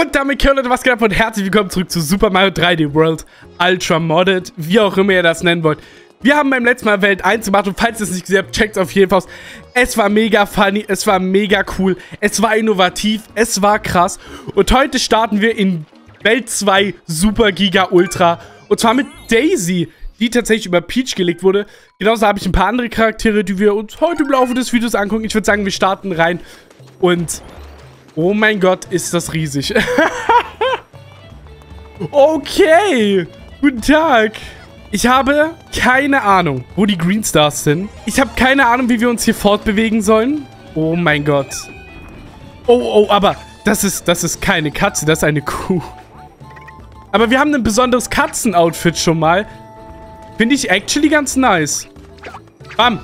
Und damit, Leute, was geht ab und herzlich willkommen zurück zu Super Mario 3D World Ultra Modded, wie auch immer ihr das nennen wollt. Wir haben beim letzten Mal Welt 1 gemacht und falls ihr es nicht gesehen habt, checkt es auf jeden Fall aus. Es war mega funny, es war mega cool, es war innovativ, es war krass. Und heute starten wir in Welt 2 Super Giga Ultra. Und zwar mit Daisy, die tatsächlich über Peach gelegt wurde. Genauso habe ich ein paar andere Charaktere, die wir uns heute im Laufe des Videos angucken. Ich würde sagen, wir starten rein und Oh mein Gott, ist das riesig. okay. Guten Tag. Ich habe keine Ahnung, wo die Green Stars sind. Ich habe keine Ahnung, wie wir uns hier fortbewegen sollen. Oh mein Gott. Oh, oh, aber das ist, das ist keine Katze, das ist eine Kuh. Aber wir haben ein besonderes Katzen-Outfit schon mal. Finde ich actually ganz nice. Bam.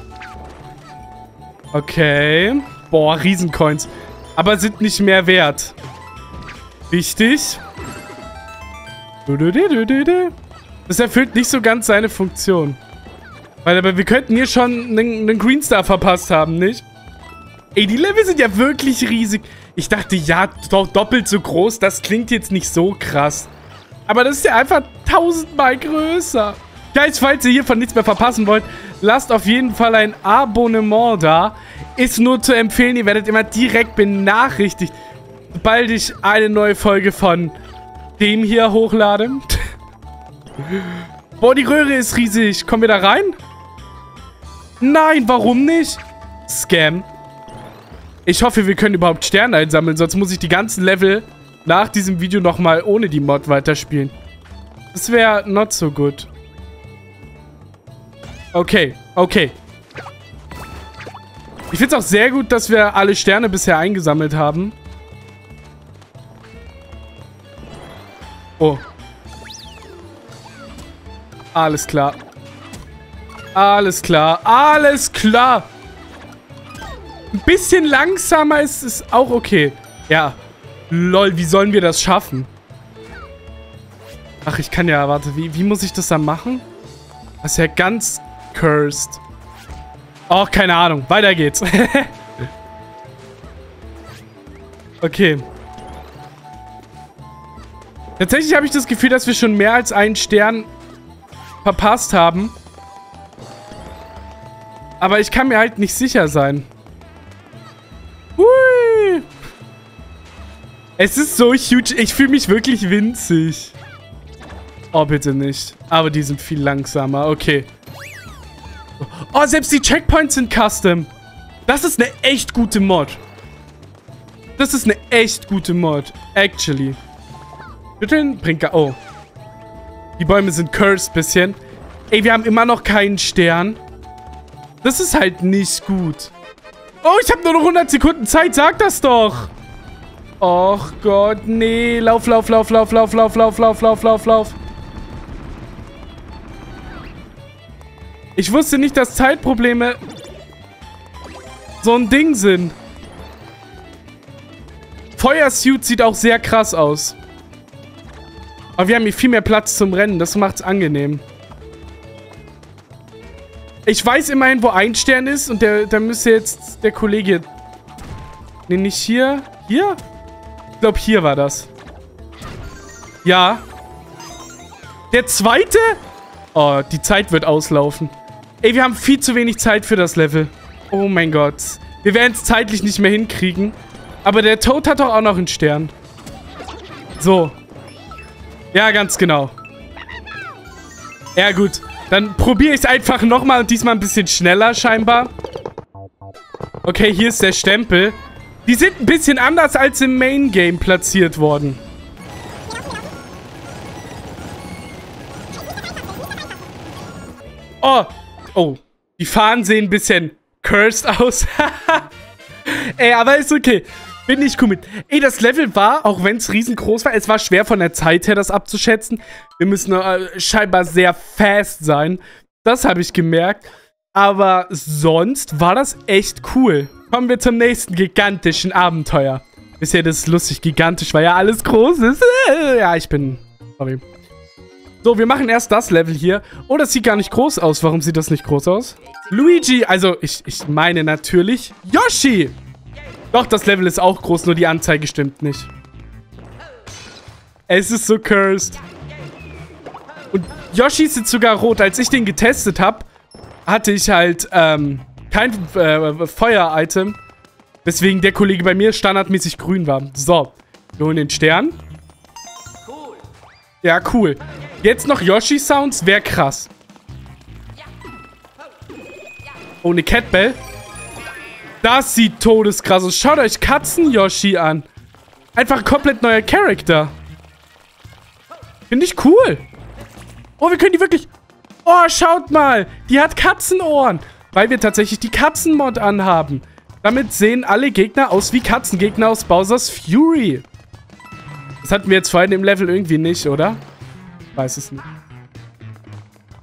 Okay. Boah, Riesencoins aber sind nicht mehr wert. Wichtig. Das erfüllt nicht so ganz seine Funktion. Weil aber wir könnten hier schon einen, Green Star verpasst haben, nicht? Ey, die Level sind ja wirklich riesig. Ich dachte, ja, doch doppelt so groß. Das klingt jetzt nicht so krass. Aber das ist ja einfach tausendmal größer. Guys, falls ihr hiervon nichts mehr verpassen wollt, lasst auf jeden Fall ein Abonnement da. Ist nur zu empfehlen, ihr werdet immer direkt benachrichtigt, sobald ich eine neue Folge von dem hier hochlade. Boah, die Röhre ist riesig. Kommen wir da rein? Nein, warum nicht? Scam. Ich hoffe, wir können überhaupt Sterne einsammeln, sonst muss ich die ganzen Level nach diesem Video nochmal ohne die Mod weiterspielen. Das wäre not so good. Okay, okay. Ich finde es auch sehr gut, dass wir alle Sterne bisher eingesammelt haben. Oh. Alles klar. Alles klar. Alles klar. Ein bisschen langsamer ist es auch okay. Ja. Lol, wie sollen wir das schaffen? Ach, ich kann ja, warte, wie, wie muss ich das dann machen? Das ist ja ganz cursed. Oh, keine Ahnung. Weiter geht's. okay. Tatsächlich habe ich das Gefühl, dass wir schon mehr als einen Stern verpasst haben. Aber ich kann mir halt nicht sicher sein. Hui. Es ist so huge. Ich fühle mich wirklich winzig. Oh, bitte nicht. Aber die sind viel langsamer. Okay. Oh, selbst die Checkpoints sind custom. Das ist eine echt gute Mod. Das ist eine echt gute Mod. Actually. Schütteln bringt. Oh. Die Bäume sind cursed bisschen. Ey, wir haben immer noch keinen Stern. Das ist halt nicht gut. Oh, ich habe nur noch 100 Sekunden Zeit. Sag das doch. Och Gott, nee. Lauf, lauf, lauf, lauf, lauf, lauf, lauf, lauf, lauf, lauf, lauf. Ich wusste nicht, dass Zeitprobleme so ein Ding sind. Feuersuit sieht auch sehr krass aus. Aber wir haben hier viel mehr Platz zum Rennen. Das macht's angenehm. Ich weiß immerhin, wo ein Stern ist. Und der, da müsste jetzt der Kollege... Nee, nicht hier. Hier? Ich glaube, hier war das. Ja. Der zweite? Oh, die Zeit wird auslaufen. Ey, wir haben viel zu wenig Zeit für das Level. Oh mein Gott. Wir werden es zeitlich nicht mehr hinkriegen. Aber der Toad hat doch auch noch einen Stern. So. Ja, ganz genau. Ja, gut. Dann probiere ich es einfach nochmal und diesmal ein bisschen schneller scheinbar. Okay, hier ist der Stempel. Die sind ein bisschen anders als im Main Game platziert worden. Oh, Oh, die Fahnen sehen ein bisschen cursed aus. Ey, aber ist okay. Bin ich cool mit. Ey, das Level war, auch wenn es riesengroß war, es war schwer von der Zeit her, das abzuschätzen. Wir müssen äh, scheinbar sehr fast sein. Das habe ich gemerkt. Aber sonst war das echt cool. Kommen wir zum nächsten gigantischen Abenteuer. Bisher das ist lustig, gigantisch, weil ja alles groß ist. Ja, ich bin... Sorry. So, wir machen erst das Level hier. Oh, das sieht gar nicht groß aus. Warum sieht das nicht groß aus? Luigi, also ich, ich meine natürlich Yoshi. Doch, das Level ist auch groß, nur die Anzeige stimmt nicht. Es ist so cursed. Und Yoshi sind sogar rot. Als ich den getestet habe, hatte ich halt ähm, kein äh, Feuer-Item. Weswegen der Kollege bei mir standardmäßig grün war. So, wir holen den Stern. Ja, cool. Jetzt noch Yoshi-Sounds, wäre krass. Oh, eine Catbell. Das sieht todeskrass aus. Schaut euch Katzen-Yoshi an. Einfach ein komplett neuer Charakter. Finde ich cool. Oh, wir können die wirklich... Oh, schaut mal. Die hat Katzenohren. Weil wir tatsächlich die Katzenmod anhaben. Damit sehen alle Gegner aus wie Katzengegner aus Bowser's Fury. Das hatten wir jetzt vorhin im Level irgendwie nicht, oder? Weiß es nicht.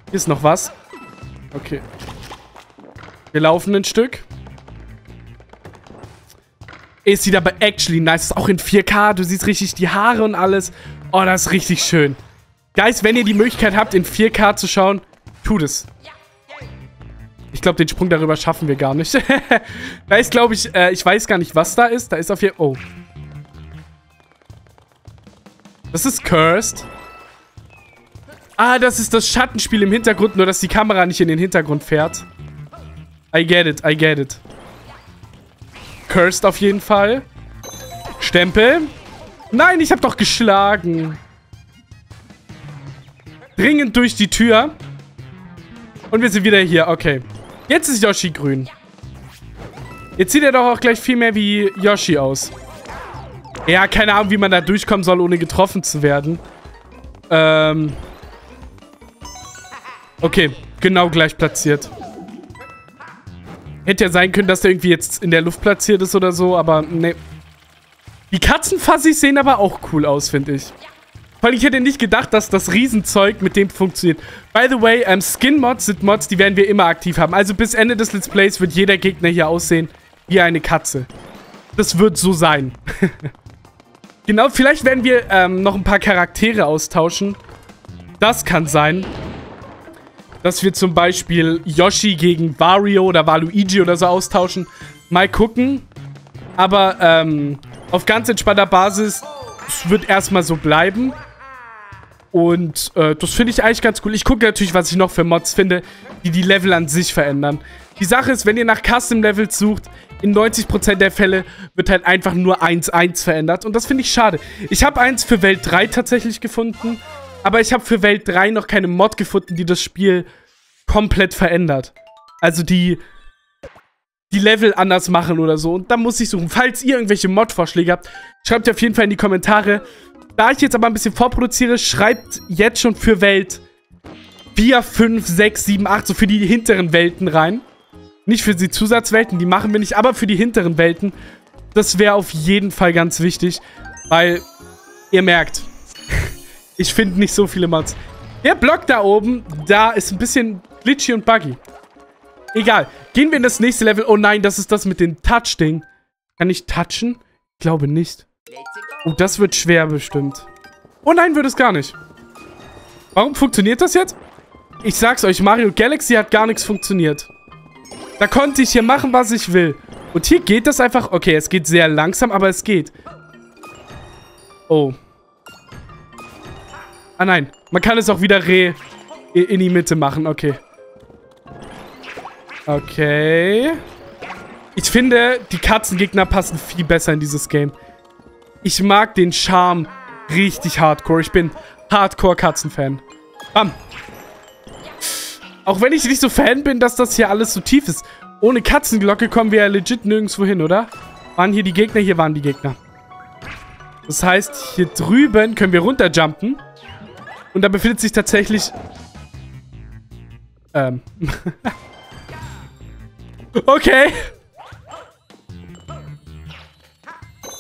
Hier ist noch was. Okay. Wir laufen ein Stück. Es sieht aber actually nice. Ist auch in 4K. Du siehst richtig die Haare und alles. Oh, das ist richtig schön. Guys, wenn ihr die Möglichkeit habt, in 4K zu schauen, tut es. Ich glaube, den Sprung darüber schaffen wir gar nicht. da ist, glaube ich, äh, ich weiß gar nicht, was da ist. Da ist auf jeden Oh. Das ist Cursed. Ah, das ist das Schattenspiel im Hintergrund, nur dass die Kamera nicht in den Hintergrund fährt. I get it, I get it. Cursed auf jeden Fall. Stempel. Nein, ich habe doch geschlagen. Dringend durch die Tür. Und wir sind wieder hier. Okay. Jetzt ist Yoshi grün. Jetzt sieht er doch auch gleich viel mehr wie Yoshi aus. Ja, keine Ahnung, wie man da durchkommen soll, ohne getroffen zu werden. Ähm. Okay, genau gleich platziert. Hätte ja sein können, dass der irgendwie jetzt in der Luft platziert ist oder so, aber ne. Die Katzenfassis sehen aber auch cool aus, finde ich. Vor allem, ich hätte nicht gedacht, dass das Riesenzeug mit dem funktioniert. By the way, ähm, Skin-Mods sind Mods, die werden wir immer aktiv haben. Also bis Ende des Let's Plays wird jeder Gegner hier aussehen wie eine Katze. Das wird so sein. genau, vielleicht werden wir ähm, noch ein paar Charaktere austauschen. Das kann sein dass wir zum Beispiel Yoshi gegen Wario oder Waluigi oder so austauschen. Mal gucken. Aber ähm, auf ganz entspannter Basis, es wird erstmal so bleiben. Und äh, das finde ich eigentlich ganz cool. Ich gucke natürlich, was ich noch für Mods finde, die die Level an sich verändern. Die Sache ist, wenn ihr nach Custom-Levels sucht, in 90% der Fälle wird halt einfach nur 1-1 verändert. Und das finde ich schade. Ich habe eins für Welt 3 tatsächlich gefunden. Aber ich habe für Welt 3 noch keine Mod gefunden, die das Spiel komplett verändert. Also die die Level anders machen oder so. Und da muss ich suchen. Falls ihr irgendwelche Mod-Vorschläge habt, schreibt auf jeden Fall in die Kommentare. Da ich jetzt aber ein bisschen vorproduziere, schreibt jetzt schon für Welt 4, 5, 6, 7, 8, so für die hinteren Welten rein. Nicht für die Zusatzwelten, die machen wir nicht, aber für die hinteren Welten. Das wäre auf jeden Fall ganz wichtig, weil ihr merkt, ich finde nicht so viele Mods. Der Block da oben, da ist ein bisschen glitchy und buggy. Egal. Gehen wir in das nächste Level. Oh nein, das ist das mit dem Touch-Ding. Kann ich touchen? Ich glaube nicht. Oh, das wird schwer bestimmt. Oh nein, wird es gar nicht. Warum funktioniert das jetzt? Ich sag's euch, Mario Galaxy hat gar nichts funktioniert. Da konnte ich hier machen, was ich will. Und hier geht das einfach... Okay, es geht sehr langsam, aber es geht. Oh. Ah nein, man kann es auch wieder re in die Mitte machen. Okay. Okay. Ich finde, die Katzengegner passen viel besser in dieses Game. Ich mag den Charme richtig hardcore. Ich bin Hardcore-Katzenfan. Bam. Auch wenn ich nicht so Fan bin, dass das hier alles so tief ist. Ohne Katzenglocke kommen wir ja legit nirgendwo hin, oder? Waren hier die Gegner? Hier waren die Gegner. Das heißt, hier drüben können wir runterjumpen. Und da befindet sich tatsächlich... Ähm. okay.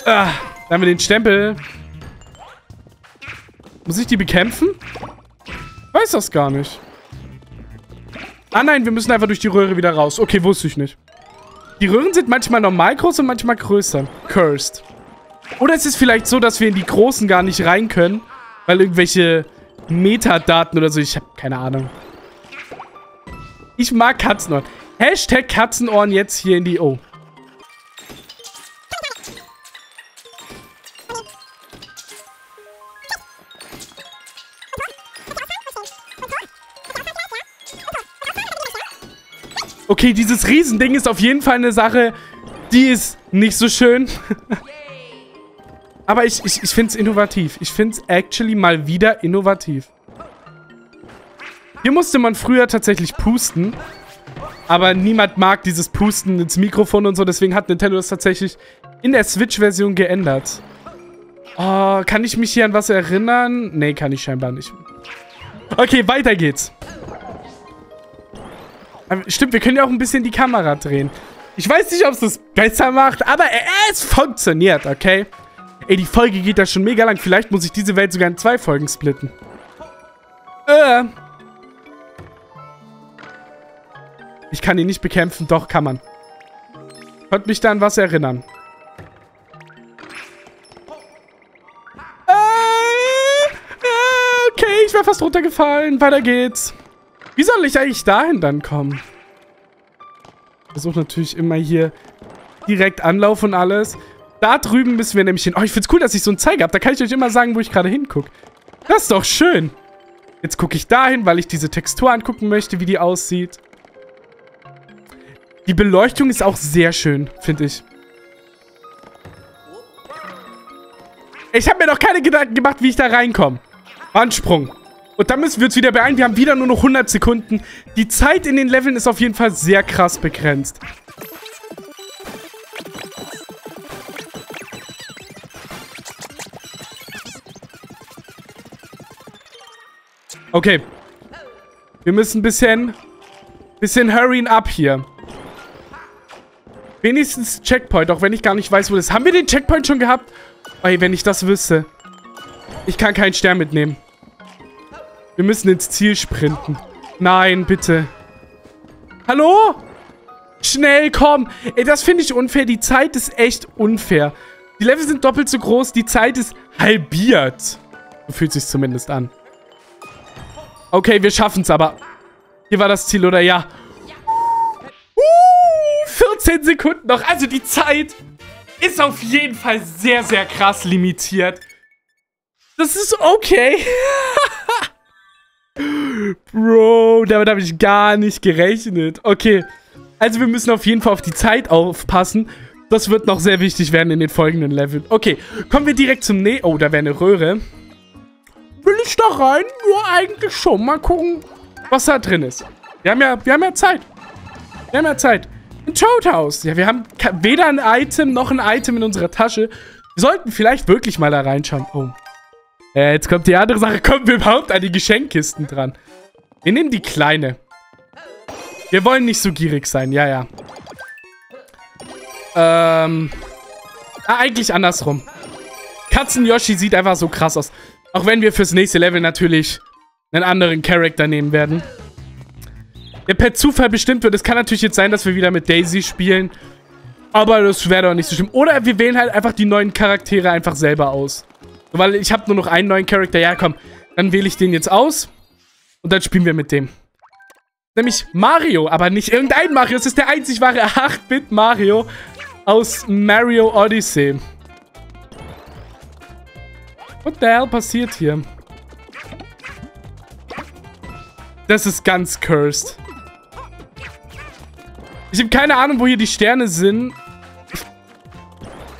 Ah, da haben wir den Stempel. Muss ich die bekämpfen? Weiß das gar nicht. Ah nein, wir müssen einfach durch die Röhre wieder raus. Okay, wusste ich nicht. Die Röhren sind manchmal normal groß und manchmal größer. Cursed. Oder es ist vielleicht so, dass wir in die großen gar nicht rein können, weil irgendwelche Metadaten oder so. Ich habe keine Ahnung. Ich mag Katzenohren. Hashtag Katzenohren jetzt hier in die... O. Okay, dieses Riesending ist auf jeden Fall eine Sache, die ist nicht so schön. Aber ich, ich, ich finde es innovativ. Ich finde es actually mal wieder innovativ. Hier musste man früher tatsächlich pusten. Aber niemand mag dieses Pusten ins Mikrofon und so. Deswegen hat Nintendo das tatsächlich in der Switch-Version geändert. Oh, kann ich mich hier an was erinnern? Nee, kann ich scheinbar nicht. Okay, weiter geht's. Stimmt, wir können ja auch ein bisschen die Kamera drehen. Ich weiß nicht, ob es das besser macht, aber es funktioniert, okay? Ey, die Folge geht da schon mega lang. Vielleicht muss ich diese Welt sogar in zwei Folgen splitten. Äh. Ich kann ihn nicht bekämpfen. Doch, kann man. Konnte mich da an was erinnern. okay, ich wäre fast runtergefallen. Weiter geht's. Wie soll ich eigentlich dahin dann kommen? Versuche natürlich immer hier direkt Anlauf und alles. Da drüben müssen wir nämlich hin. Oh, ich find's cool, dass ich so einen Zeiger habe. Da kann ich euch immer sagen, wo ich gerade hingucke. Das ist doch schön. Jetzt gucke ich dahin, weil ich diese Textur angucken möchte, wie die aussieht. Die Beleuchtung ist auch sehr schön, finde ich. Ich habe mir noch keine Gedanken gemacht, wie ich da reinkomme. Ansprung. Und dann müssen wir uns wieder beeilen. Wir haben wieder nur noch 100 Sekunden. Die Zeit in den Leveln ist auf jeden Fall sehr krass begrenzt. Okay. Wir müssen ein bisschen... Bisschen hurryen up hier. Wenigstens Checkpoint, auch wenn ich gar nicht weiß, wo das ist. Haben wir den Checkpoint schon gehabt? Ey, wenn ich das wüsste. Ich kann keinen Stern mitnehmen. Wir müssen ins Ziel sprinten. Nein, bitte. Hallo? Schnell, komm. Ey, das finde ich unfair. Die Zeit ist echt unfair. Die Level sind doppelt so groß. Die Zeit ist halbiert. So fühlt sich zumindest an. Okay, wir schaffen es aber. Hier war das Ziel, oder? Ja. Uh, 14 Sekunden noch. Also die Zeit ist auf jeden Fall sehr, sehr krass limitiert. Das ist okay. Bro, damit habe ich gar nicht gerechnet. Okay, also wir müssen auf jeden Fall auf die Zeit aufpassen. Das wird noch sehr wichtig werden in den folgenden Leveln. Okay, kommen wir direkt zum Ne... Oh, da wäre eine Röhre. Will ich da rein? Nur eigentlich schon. Mal gucken, was da drin ist. Wir haben ja, wir haben ja Zeit. Wir haben ja Zeit. Ein Toadhouse. Ja, wir haben weder ein Item noch ein Item in unserer Tasche. Wir sollten vielleicht wirklich mal da reinschauen. Oh. Äh, jetzt kommt die andere Sache. Kommen wir überhaupt an die Geschenkkisten dran? Wir nehmen die kleine. Wir wollen nicht so gierig sein. Ja, ja. Ähm. Ah, eigentlich andersrum. Katzen-Yoshi sieht einfach so krass aus. Auch wenn wir fürs nächste Level natürlich einen anderen Charakter nehmen werden. Der per Zufall bestimmt wird. Es kann natürlich jetzt sein, dass wir wieder mit Daisy spielen. Aber das wäre doch nicht so schlimm. Oder wir wählen halt einfach die neuen Charaktere einfach selber aus. Weil ich habe nur noch einen neuen Charakter. Ja, komm. Dann wähle ich den jetzt aus. Und dann spielen wir mit dem. Nämlich Mario, aber nicht irgendein Mario. Es ist der einzig wahre 8-Bit Mario aus Mario Odyssey. What the hell passiert hier? Das ist ganz cursed. Ich habe keine Ahnung, wo hier die Sterne sind.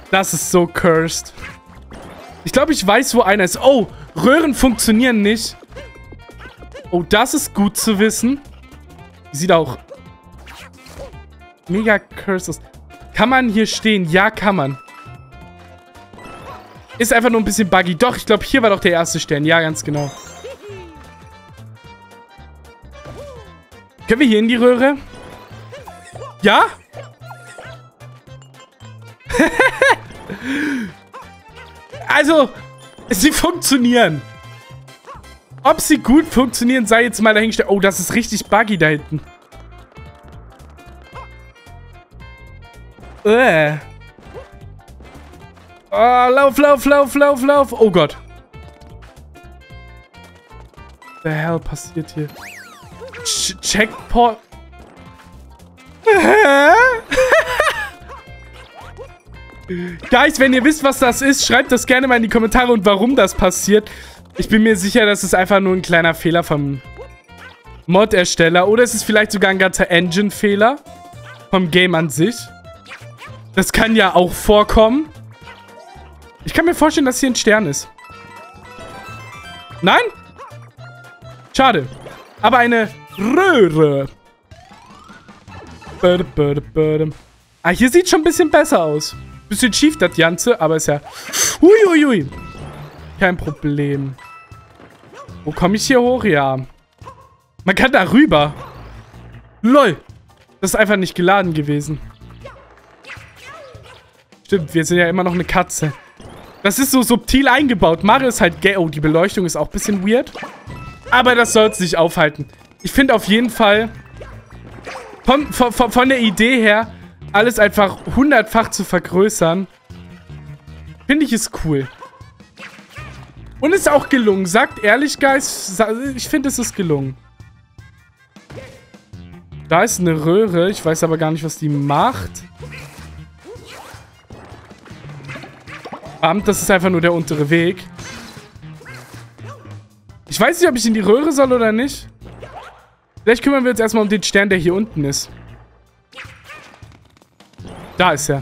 Das ist so cursed. Ich glaube, ich weiß, wo einer ist. Oh, Röhren funktionieren nicht. Oh, das ist gut zu wissen. Sieht auch mega cursed aus. Kann man hier stehen? Ja, kann man. Ist einfach nur ein bisschen buggy. Doch, ich glaube, hier war doch der erste Stern. Ja, ganz genau. Können wir hier in die Röhre? Ja? Also, sie funktionieren. Ob sie gut funktionieren, sei jetzt mal dahingestellt. Oh, das ist richtig buggy da hinten. Äh. Oh, lauf, lauf, lauf, lauf, lauf. Oh Gott. The hell passiert hier? Ch Checkpoint. Hä? Guys, wenn ihr wisst, was das ist, schreibt das gerne mal in die Kommentare und warum das passiert. Ich bin mir sicher, das ist einfach nur ein kleiner Fehler vom, Mod-Ersteller. Oder ist es vielleicht sogar ein ganzer Engine-Fehler vom Game an sich. Das kann ja auch vorkommen. Ich kann mir vorstellen, dass hier ein Stern ist. Nein? Schade. Aber eine Röhre. Ah, hier sieht schon ein bisschen besser aus. Bisschen schief, das Ganze, aber ist ja... Uiuiui. Kein Problem. Wo komme ich hier hoch? Ja. Man kann da rüber. LOL. Das ist einfach nicht geladen gewesen. Stimmt, wir sind ja immer noch eine Katze. Das ist so subtil eingebaut. Mario ist halt gay. Oh, die Beleuchtung ist auch ein bisschen weird. Aber das soll es nicht aufhalten. Ich finde auf jeden Fall, von, von, von der Idee her, alles einfach hundertfach zu vergrößern, finde ich es cool. Und ist auch gelungen. Sagt ehrlich, Guys, ich finde, es ist gelungen. Da ist eine Röhre. Ich weiß aber gar nicht, was die macht. Amt, das ist einfach nur der untere Weg. Ich weiß nicht, ob ich in die Röhre soll oder nicht. Vielleicht kümmern wir uns erstmal um den Stern, der hier unten ist. Da ist er.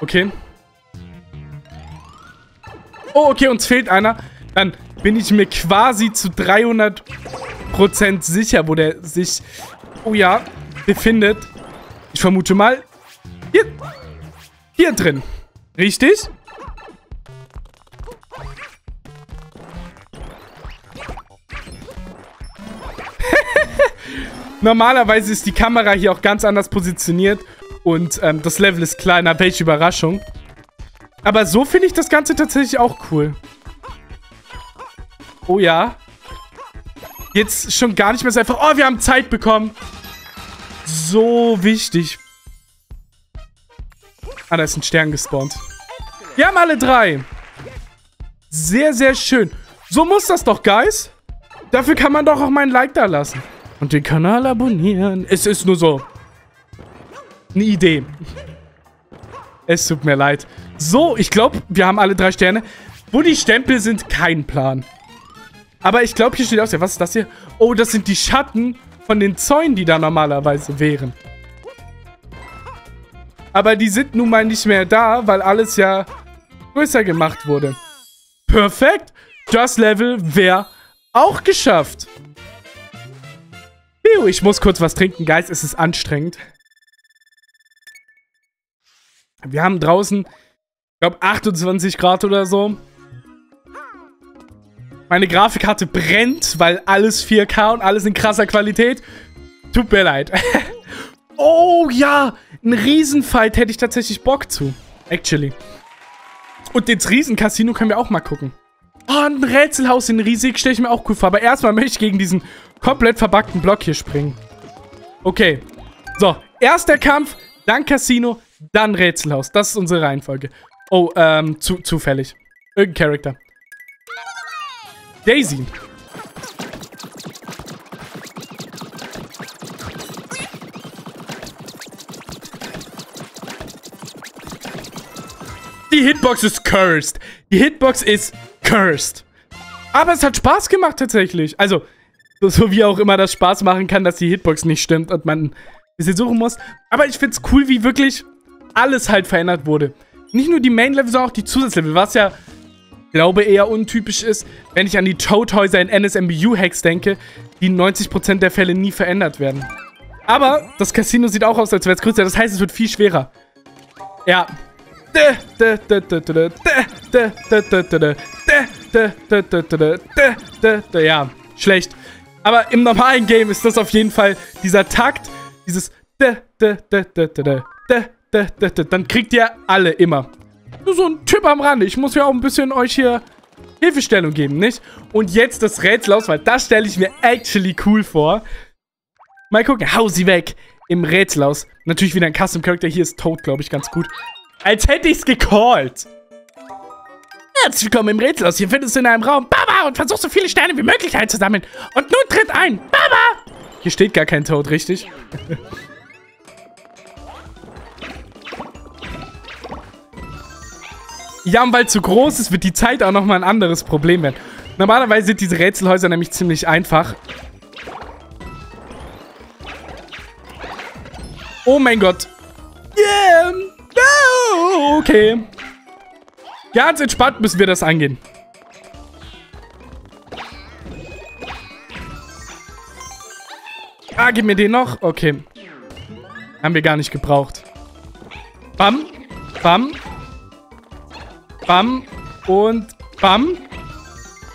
Okay. Oh, okay, uns fehlt einer. Dann bin ich mir quasi zu 300% sicher, wo der sich, oh ja, befindet. Ich vermute mal, hier, hier drin. Richtig? Normalerweise ist die Kamera hier auch ganz anders positioniert und ähm, das Level ist kleiner. Welche Überraschung. Aber so finde ich das Ganze tatsächlich auch cool. Oh ja. Jetzt schon gar nicht mehr so einfach. Oh, wir haben Zeit bekommen. So wichtig. Ah, da ist ein Stern gespawnt. Wir haben alle drei. Sehr, sehr schön. So muss das doch, Guys. Dafür kann man doch auch mein Like da lassen. Und den Kanal abonnieren. Es ist nur so eine Idee. Es tut mir leid. So, ich glaube, wir haben alle drei Sterne. Wo die Stempel sind, kein Plan. Aber ich glaube, hier steht auch, was ist das hier? Oh, das sind die Schatten von den Zäunen, die da normalerweise wären. Aber die sind nun mal nicht mehr da, weil alles ja größer gemacht wurde. Perfekt. Das Level wäre auch geschafft. Ich muss kurz was trinken, Guys. Es ist anstrengend. Wir haben draußen, ich glaube, 28 Grad oder so. Meine Grafikkarte brennt, weil alles 4K und alles in krasser Qualität. Tut mir leid. oh ja, ein Riesenfight hätte ich tatsächlich Bock zu. Actually. Und ins Riesencasino können wir auch mal gucken. Oh, ein Rätselhaus in riesig stelle ich mir auch cool vor. Aber erstmal möchte ich gegen diesen komplett verbackten Block hier springen. Okay. So, erster Kampf, dann Casino, dann Rätselhaus. Das ist unsere Reihenfolge. Oh, ähm, zu, zufällig. Irgendein Charakter. Daisy. Die Hitbox ist cursed. Die Hitbox ist cursed. Aber es hat Spaß gemacht tatsächlich. Also, so wie auch immer das Spaß machen kann, dass die Hitbox nicht stimmt und man ein bisschen suchen muss. Aber ich find's cool, wie wirklich alles halt verändert wurde. Nicht nur die Main-Level, sondern auch die Zusatzlevel, was ja, glaube eher untypisch ist, wenn ich an die Toadhäuser in NSMBU-Hacks denke, die in 90% der Fälle nie verändert werden. Aber das Casino sieht auch aus, als wäre es größer. Das heißt, es wird viel schwerer. Ja. Ja, schlecht. Aber im normalen Game ist das auf jeden Fall dieser Takt, dieses dann kriegt ihr alle immer. Nur so ein Tipp am Rande. Ich muss ja auch ein bisschen euch hier Hilfestellung geben, nicht? Und jetzt das Rätsel aus, weil das stelle ich mir actually cool vor. Mal gucken. Hau sie weg. Im Rätsel aus. Natürlich wieder ein Custom Character. Hier ist Toad, glaube ich, ganz gut. Als hätte ich es gecallt. Herzlich willkommen im Rätselhaus. Hier findest du in einem Raum Baba und versuchst so viele Sterne wie möglich einzusammeln. Und nun tritt ein. Baba! Hier steht gar kein Tod, richtig? ja, und weil es zu groß ist, wird die Zeit auch nochmal ein anderes Problem werden. Normalerweise sind diese Rätselhäuser nämlich ziemlich einfach. Oh mein Gott. Yeah! No! Okay. Ganz entspannt müssen wir das angehen. Ah, gib mir den noch. Okay. Haben wir gar nicht gebraucht. Bam. Bam. Bam. Und bam.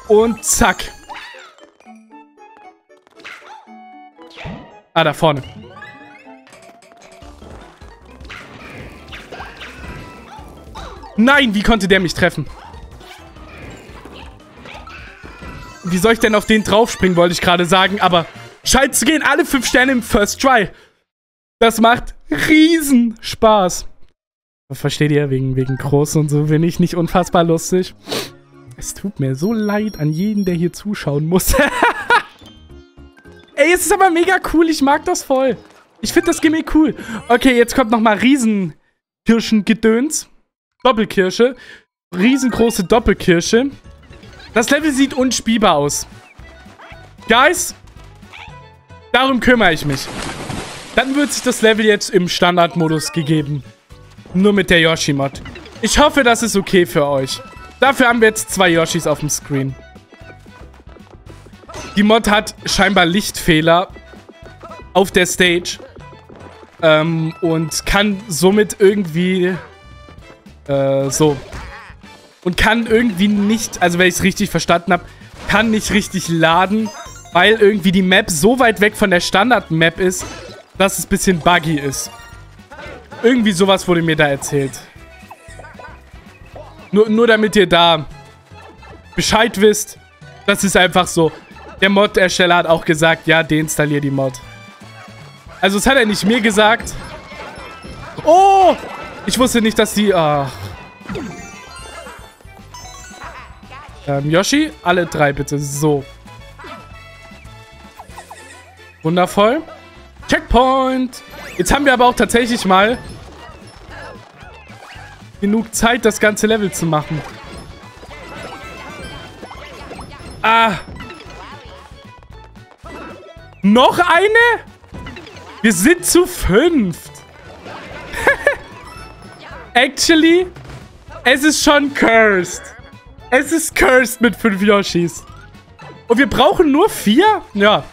Und zack. Ah, da vorne. Nein, wie konnte der mich treffen? Wie soll ich denn auf den draufspringen, wollte ich gerade sagen. Aber scheint zu gehen. Alle fünf Sterne im First Try. Das macht riesen Spaß. Versteht ihr? Wegen, wegen groß und so bin ich nicht unfassbar lustig. Es tut mir so leid an jeden, der hier zuschauen muss. Ey, es ist aber mega cool. Ich mag das voll. Ich finde das Gimmick cool. Okay, jetzt kommt nochmal Riesenkirschengedöns. Doppelkirsche. Riesengroße Doppelkirsche. Das Level sieht unspielbar aus. Guys, darum kümmere ich mich. Dann wird sich das Level jetzt im Standardmodus gegeben. Nur mit der Yoshi-Mod. Ich hoffe, das ist okay für euch. Dafür haben wir jetzt zwei Yoshis auf dem Screen. Die Mod hat scheinbar Lichtfehler auf der Stage. Ähm, und kann somit irgendwie äh, so. Und kann irgendwie nicht, also wenn ich es richtig verstanden habe, kann nicht richtig laden, weil irgendwie die Map so weit weg von der Standard-Map ist, dass es ein bisschen buggy ist. Irgendwie sowas wurde mir da erzählt. Nur, nur damit ihr da Bescheid wisst. Das ist einfach so. Der Mod-Ersteller hat auch gesagt, ja, deinstallier die Mod. Also, das hat er nicht mir gesagt. Oh! Ich wusste nicht, dass die... Ah. Ähm, Yoshi, alle drei bitte. So. Wundervoll. Checkpoint. Jetzt haben wir aber auch tatsächlich mal genug Zeit, das ganze Level zu machen. Ah. Noch eine? Wir sind zu fünft. Actually, es ist schon cursed. Es ist cursed mit fünf Yoshis. Und wir brauchen nur vier? Ja.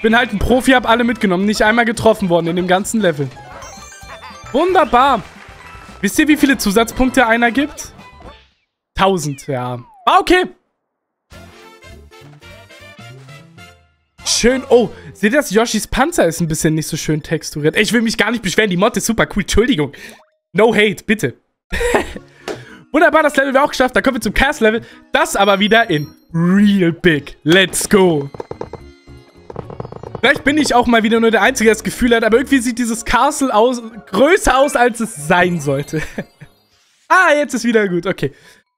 Bin halt ein Profi, hab alle mitgenommen. Nicht einmal getroffen worden in dem ganzen Level. Wunderbar. Wisst ihr, wie viele Zusatzpunkte einer gibt? 1000, ja. Ah, okay. Schön. Oh, seht ihr das? Yoshis Panzer ist ein bisschen nicht so schön texturiert. Ich will mich gar nicht beschweren. Die Mod ist super cool. Entschuldigung. No hate, bitte. Wunderbar, das Level wir auch geschafft. Da kommen wir zum Cast-Level. Das aber wieder in real big. Let's go. Vielleicht bin ich auch mal wieder nur der Einzige, der das Gefühl hat, aber irgendwie sieht dieses Castle aus, größer aus, als es sein sollte. ah, jetzt ist wieder gut. Okay.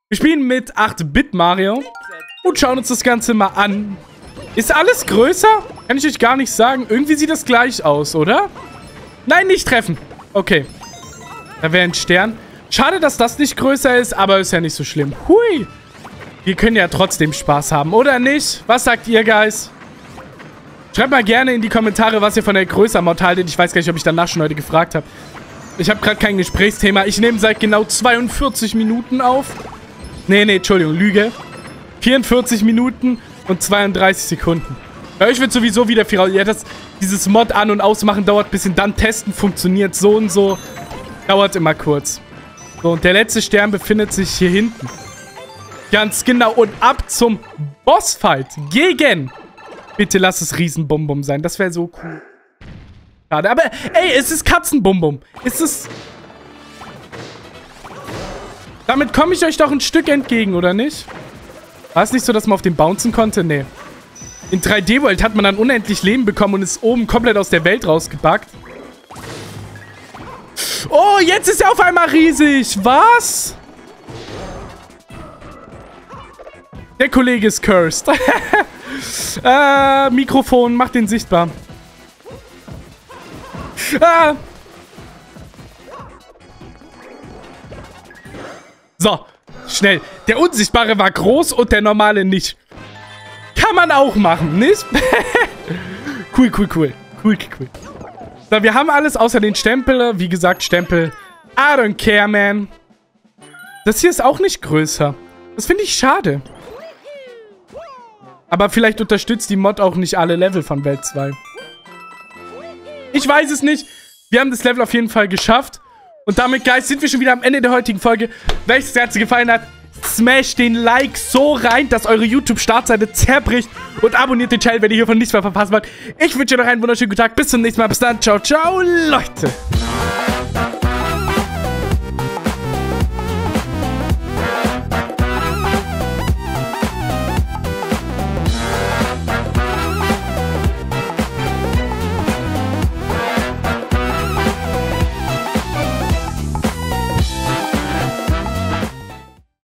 Wir spielen mit 8-Bit Mario und schauen uns das Ganze mal an. Ist alles größer? Kann ich euch gar nicht sagen. Irgendwie sieht das gleich aus, oder? Nein, nicht treffen. Okay. Da wäre ein Stern. Schade, dass das nicht größer ist, aber ist ja nicht so schlimm. Hui. Wir können ja trotzdem Spaß haben, oder nicht? Was sagt ihr, Guys? Schreibt mal gerne in die Kommentare, was ihr von der größer Mod haltet. Ich weiß gar nicht, ob ich danach schon heute gefragt habe. Ich habe gerade kein Gesprächsthema. Ich nehme seit genau 42 Minuten auf. Nee, nee, Entschuldigung, Lüge. 44 Minuten und 32 Sekunden. Bei euch wird sowieso wieder viel raus. Ja, das, dieses Mod an- und ausmachen dauert ein bisschen. Dann testen, funktioniert so und so. Dauert immer kurz. So, und der letzte Stern befindet sich hier hinten. Ganz genau. Und ab zum Bossfight gegen... Bitte lass es Riesenbumbum sein. Das wäre so cool. Schade. Aber, ey, es ist Katzenbumbum. Es ist... Damit komme ich euch doch ein Stück entgegen, oder nicht? War es nicht so, dass man auf den bouncen konnte? Nee. In 3D-World hat man dann unendlich Leben bekommen und ist oben komplett aus der Welt rausgebackt. Oh, jetzt ist er auf einmal riesig. Was? Der Kollege ist cursed. äh, Mikrofon, mach den sichtbar. Ah. So, schnell. Der Unsichtbare war groß und der Normale nicht. Kann man auch machen, nicht? cool, cool, cool. Cool, cool. So, wir haben alles außer den Stempel. Wie gesagt, Stempel. I don't care, man. Das hier ist auch nicht größer. Das finde ich schade. Aber vielleicht unterstützt die Mod auch nicht alle Level von Welt 2. Ich weiß es nicht. Wir haben das Level auf jeden Fall geschafft. Und damit, Guys, sind wir schon wieder am Ende der heutigen Folge. Das Ganze gefallen hat, smash den Like so rein, dass eure YouTube-Startseite zerbricht. Und abonniert den Channel, wenn ihr hiervon nichts mehr verpassen wollt. Ich wünsche euch noch einen wunderschönen guten Tag. Bis zum nächsten Mal. Bis dann. Ciao, ciao, Leute.